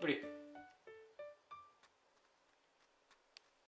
ぱり。